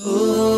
Ooh.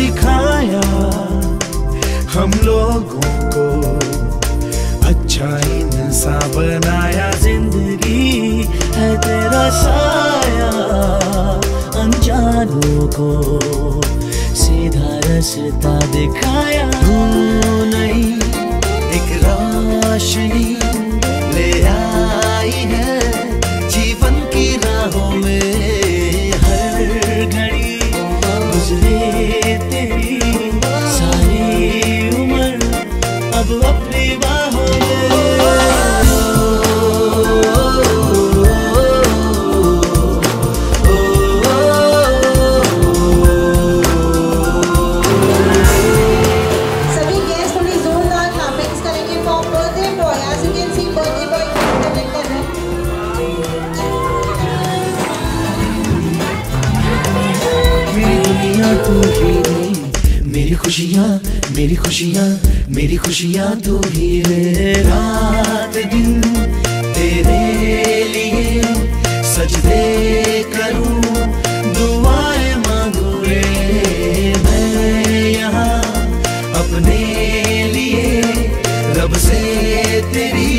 सिखाया हम लोगों को। अच्छा इंसान बनाया ज़िंदगी है तेरा साया। अनजानों को सीधा रास्ता दिखाया। अपनी बाहों मेरी खुशियाँ मेरी खुशियाँ मेरी खुशियाँ तू ही रे रात दिन तेरे लिए सजदे करूँ, दुआएँ मांगू रे। मैं यहाँ अपने लिए रब से तेरी